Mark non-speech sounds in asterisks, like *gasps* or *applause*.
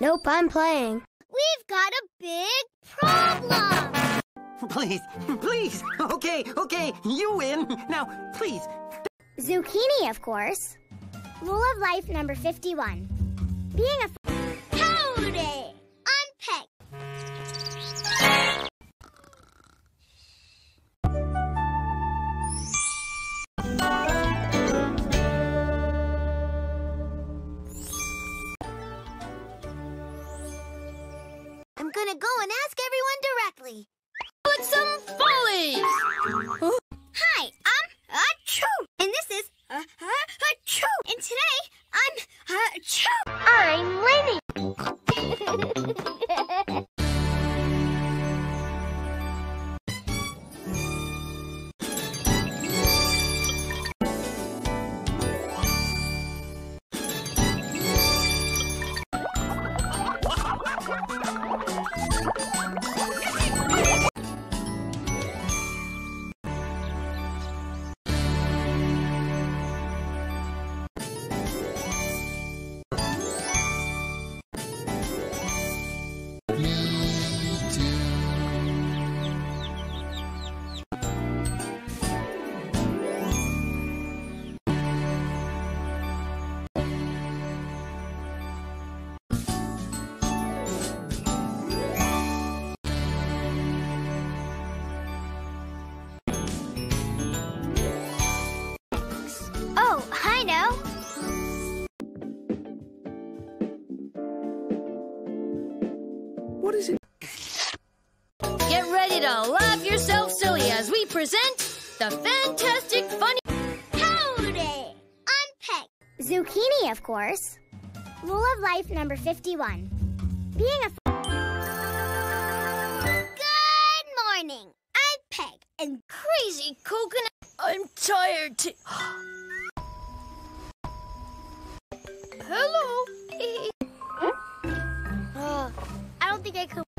nope, I'm playing. We've got a big problem! Please, please, okay, okay, you win. Now, please. Zucchini, of course. Rule of life number 51. Being a... What is it? Get ready to laugh yourself silly as we present the Fantastic Funny. Howdy! I'm Peg. Zucchini, of course. Rule of life number 51. Being a. Good morning. I'm Peg, and Crazy coconut. I'm tired too. *gasps* Hello. I could.